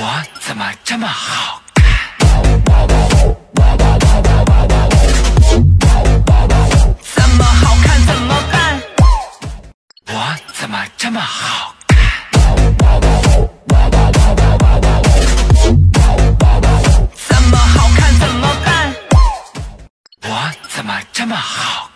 我怎么这么好看怎么好看怎么办？我怎么这么好看怎么好看怎么办？我怎么这么好